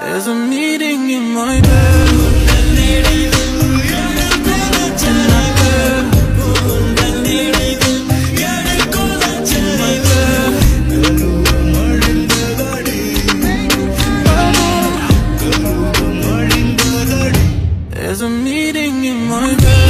There's a meeting in my bed. There's a meeting in my bed.